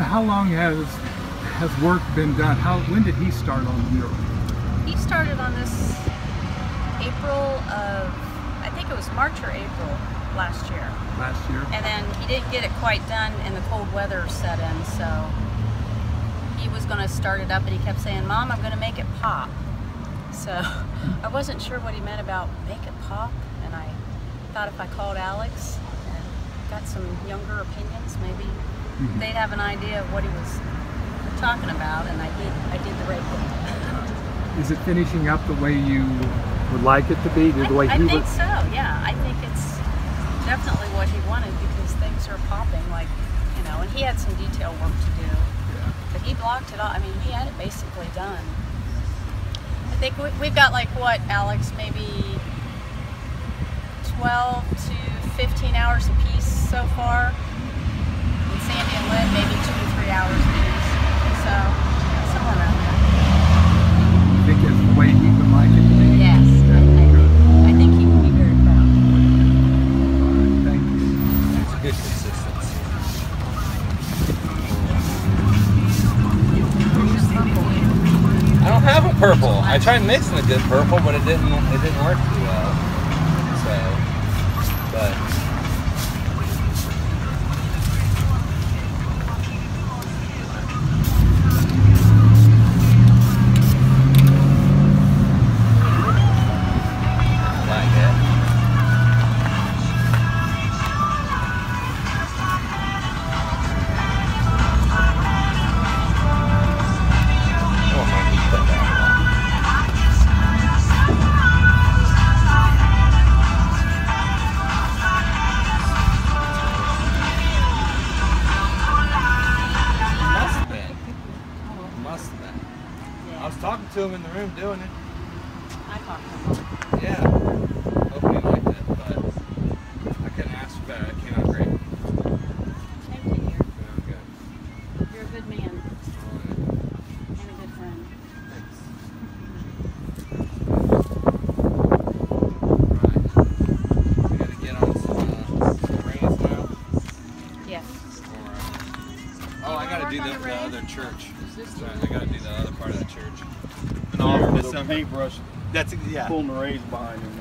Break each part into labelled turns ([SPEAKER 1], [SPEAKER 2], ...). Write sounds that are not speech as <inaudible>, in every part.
[SPEAKER 1] So how long has has work been done? How when did he start on the mural?
[SPEAKER 2] He started on this April of, I think it was March or April last year.
[SPEAKER 1] Last year.
[SPEAKER 2] And then he didn't get it quite done and the cold weather set in, so he was going to start it up and he kept saying, Mom, I'm going to make it pop. So <laughs> I wasn't sure what he meant about make it pop, and I thought if I called Alex and got some younger opinions, maybe
[SPEAKER 1] Mhm.
[SPEAKER 2] they'd have an idea of what he was talking about, and I did, I did the right thing.
[SPEAKER 1] Is it finishing up the way you would like it to be? The
[SPEAKER 2] I,
[SPEAKER 1] way
[SPEAKER 2] I
[SPEAKER 1] he
[SPEAKER 2] think
[SPEAKER 1] would?
[SPEAKER 2] so, yeah. I think it's definitely what he wanted because things are popping like, you know, and he had some detail work to do.
[SPEAKER 1] Yeah.
[SPEAKER 2] But he blocked it all. I mean, he had it basically done. I think we, we've got like what, Alex, maybe 12 to 15 hours a piece so far. Sandy maybe two to three hours. So, somewhere around there.
[SPEAKER 1] You think it's the way he would like it to be?
[SPEAKER 2] Yes, I, I, I think he would be very proud.
[SPEAKER 1] All right, thank you.
[SPEAKER 3] It's good consistency. I don't have a purple. I tried mixing a good purple, but it didn't. It didn't work too well. So, but to him in the room doing it.
[SPEAKER 2] I
[SPEAKER 3] gotta do
[SPEAKER 2] on
[SPEAKER 3] the,
[SPEAKER 2] the
[SPEAKER 3] the other church. Sorry, I gotta do the other part of the church.
[SPEAKER 4] And all
[SPEAKER 3] Yeah,
[SPEAKER 4] for
[SPEAKER 3] with
[SPEAKER 4] the
[SPEAKER 3] some-
[SPEAKER 4] paintbrush,
[SPEAKER 3] That's yeah.
[SPEAKER 4] pulling the rays behind him,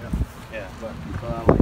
[SPEAKER 4] yeah.
[SPEAKER 3] Yeah.
[SPEAKER 4] But, uh,